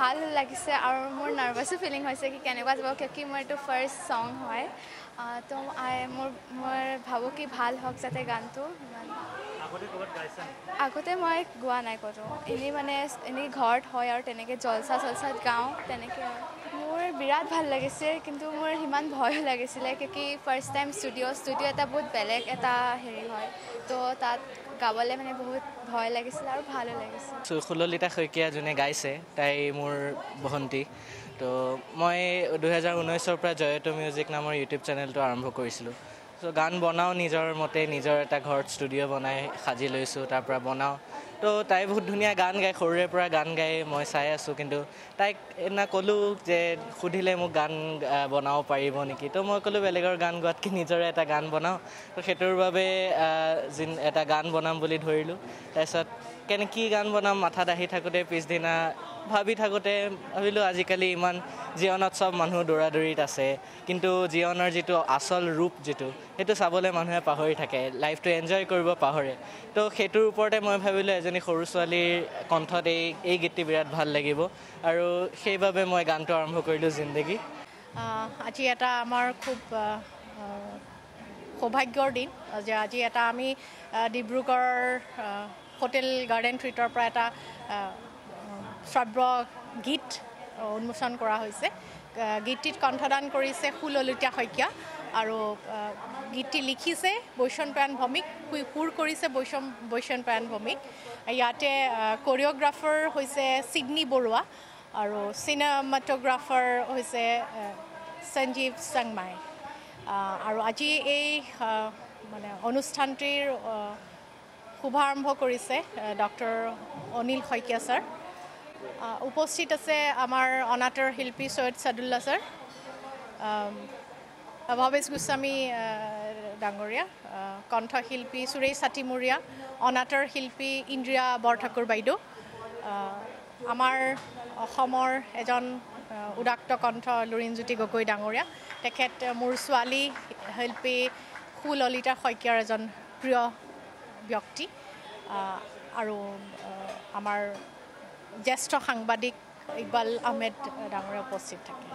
ভাল লাগিছে আৰু মোৰ নাৰ্ভাছো ফিলিং হৈছে কি কেনেকুৱা যাব কিয় কি মোৰ এইটো ফাৰ্ষ্ট ছং হয়। তো আই- মোৰ মই ভাবোঁ কি ভাল হওক যাতে গানটো। আগতে মই গোৱা নাই ক'তো। এনেই মানে এনেই ঘৰত হয় আৰু তেনেকৈ জলচা চলচাত গাওঁ তেনেকৈ আৰু। মোৰ বিৰাট ভাল লাগিছে কিন্তু মোৰ সিমান ভয়ো লাগিছিলে কি ফাৰ্ষ্ট টাইম ষ্টুডিঅ' ষ্টুডিঅ' এটা বহুত বেলেগ এটা হেৰি হয়। তো তাত গাবলৈ মানে বহুত ভয় লাগিছিলে আৰু ভালো লাগিছিল। সুললিতা শইকীয়া যোনে গাইছে তাই মোৰ ভণ্টি তো মই দুহেজাৰ ঊনৈছৰ পৰা জয়টো মিউজিক নামৰ ইউটিউব চেনেলটো আৰম্ভ কৰিছিলোঁ। চ' গান বনাওঁ নিজৰ মতে নিজৰ এটা ঘৰত ষ্টুডিঅ' বনাই সাজি লৈছোঁ তাৰ পৰা বনাওঁ। তো তাই বহুত ধুনীয়া গান গায় সৰুৰে পৰা গান গাই মই চাই আছোঁ কিন্তু তাইক এদিনা ক'লোঁ যে সুধিলে মোক গান বনাব পাৰিব নেকি? তো মই ক'লোঁ বেলেগৰ গান গোৱাতকৈ নিজৰে এটা গান বনাওঁ। তো সেইটোৰ বাবে যিন এটা গান বনাম বুলি ধৰিলোঁ। তাৰপিছত কেনে কি গান বনাম? মাথাত আহি থাকোঁতে পিছদিনা ভাবি থাকোঁতে ভাবিলোঁ আজিকালি ইমান জীৱনত চব মানুহ দৌৰা দৌৰিত আছে। কিন্তু জীৱনৰ যিটো আচল ৰূপ যিটো সেইটো চাবলৈ মানুহে পাহৰি থাকে। লাইফটো এনজয় কৰিব পাহৰে। তো সেইটোৰ ওপৰতে মই ভাবিলোঁ এজনী সৰু ছোৱালীৰ কণ্ঠত এই এই গীতটি বিৰাট ভাল লাগিব। আৰু সেইবাবে মই গানটো আৰম্ভ কৰিলোঁ জিন্দগী। আজি এটা আমাৰ খুব সৌভাগ্যৰ দিন। যে আজি এটা আমি আহ, হোটেল গাৰ্ডেন ট্ৰিটৰ পৰা এটা শ্ৰাব্য গীত উন্মোচন কৰা হৈছে। গীতটিত কণ্ঠদান কৰিছে সুললিতা শইকীয়া আৰু গীতটি লিখিছে বৈষ্ণৱ প্ৰায়ণ ভৌমিক সুৰ কৰিছে বৈষ্ণৱ বৈষ্ণৱ প্ৰায়ণ ভৌমিক। ইয়াতে কৰিঅ'গ্ৰাফাৰ হৈছে ছিডনী বৰুৱা আৰু চিনেমাট'গ্ৰাফাৰ হৈছে সঞ্জীৱ চাংমাই। আৰু আজি এই মানে অনুষ্ঠানটিৰ শুভাৰম্ভ কৰিছে ডক্টৰ অনিল শইকীয়া ছাৰ। উপস্থিত আছে আমাৰ অনাটৰ শিল্পী সৈয়দ চাদুল্লা ছাৰ ভৱেশ গোস্বামী ডাঙৰীয়া কণ্ঠশিল্পী সুৰেশ হাতীমূৰীয়া অনাটৰ শিল্পী ইন্দ্ৰিয়া বৰঠাকুৰ বাইদেউ আমাৰ অসমৰ এজন আহ, উদাত্ত কণ্ঠ লুৰিণজ্যোতি গগৈ ডাঙৰীয়া তেখেত মোৰ ছোৱালী শিল্পী সুললিতা শইকীয়াৰ এজন প্ৰিয় ব্যক্তি আৰু আমাৰ জ্যেষ্ঠ সাংবাদিক ইকবাল আহমেদ ডাঙৰীয়া উপস্থিত থাকে।